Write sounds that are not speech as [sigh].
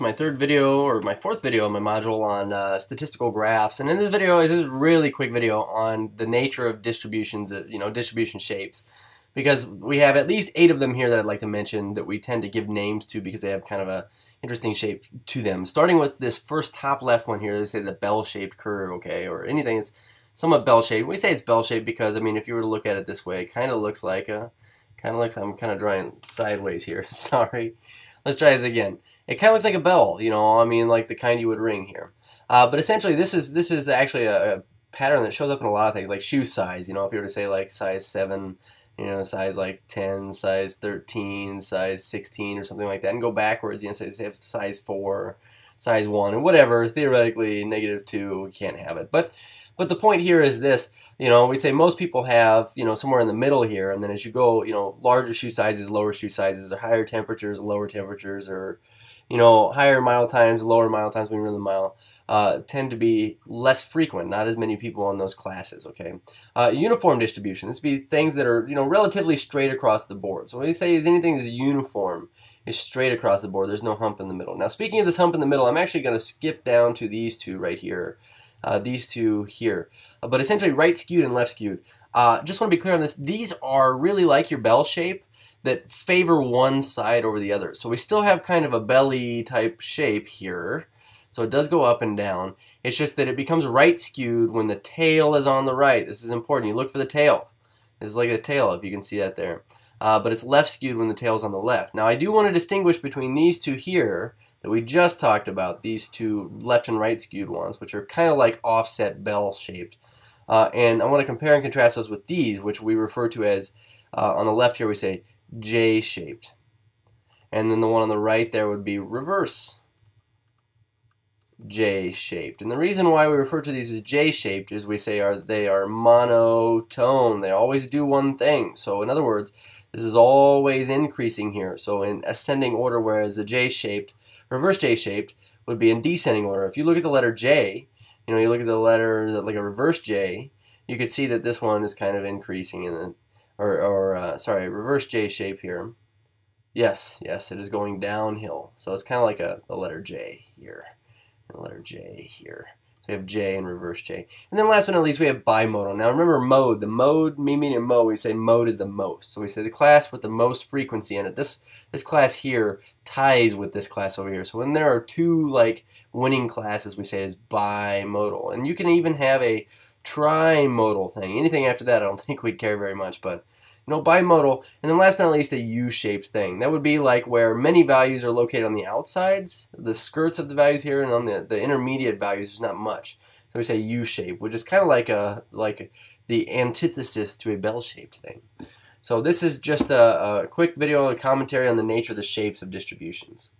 my third video or my fourth video my module on uh, statistical graphs. And in this video is just a really quick video on the nature of distributions you know distribution shapes. Because we have at least eight of them here that I'd like to mention that we tend to give names to because they have kind of a interesting shape to them. Starting with this first top left one here they say the bell-shaped curve okay or anything. That's somewhat bell-shaped. We say it's bell-shaped because I mean if you were to look at it this way it kind of looks like a kind of looks I'm kind of drawing sideways here. [laughs] Sorry. Let's try this again it kind of looks like a bell, you know, I mean, like the kind you would ring here. Uh, but essentially, this is this is actually a, a, pattern that shows up in a lot of things, like shoe size. You know, if you were to say like size seven, you know, size like ten, size thirteen, size sixteen, or something like that, and go backwards. You know, say, say size four, size one, or whatever. Theoretically, negative two, we can't have it. But but the point here is this. You know, we'd say most people have, you know, somewhere in the middle here, and then as you go, you know, larger shoe sizes, lower shoe sizes, or higher temperatures, lower temperatures, or you know, higher mile times, lower mile times when you run the mile uh, tend to be less frequent. Not as many people on those classes. Okay, uh, uniform distribution. This would be things that are you know relatively straight across the board. So what we say is anything that's uniform is straight across the board. There's no hump in the middle. Now, speaking of this hump in the middle, I'm actually going to skip down to these two right here. Uh, these two here, uh, but essentially right skewed and left skewed. Uh, just want to be clear on this. These are really like your bell shape that favor one side over the other. So we still have kind of a belly type shape here. So it does go up and down. It's just that it becomes right skewed when the tail is on the right. This is important. You look for the tail. This is like the tail, if you can see that there. Uh, but it's left skewed when the tail's on the left. Now I do want to distinguish between these two here that we just talked about, these two left and right skewed ones, which are kind of like offset bell shaped. Uh, and I want to compare and contrast those with these, which we refer to as, uh, on the left here we say J-shaped. And then the one on the right there would be reverse J-shaped. And the reason why we refer to these as J-shaped is we say are they are monotone. They always do one thing. So in other words, this is always increasing here. So in ascending order, whereas a J-shaped, reverse J-shaped would be in descending order. If you look at the letter J, you know, you look at the letter like a reverse J, you could see that this one is kind of increasing in the or, or uh, sorry, reverse J shape here. Yes, yes, it is going downhill. So it's kind of like a, the letter J here, and the letter J here. So we have J and reverse J. And then last but not least, we have bimodal. Now remember mode. The mode, me meaning mode, we say mode is the most. So we say the class with the most frequency in it. This this class here ties with this class over here. So when there are two like winning classes, we say is bimodal. And you can even have a trimodal thing. Anything after that, I don't [laughs] think we'd care very much, but you know, bimodal, and then last but not least, a U-shaped thing. That would be like where many values are located on the outsides, the skirts of the values here, and on the, the intermediate values, there's not much. So we say U-shape, which is kind of like a like the antithesis to a bell-shaped thing. So this is just a, a quick video, a commentary on the nature of the shapes of distributions.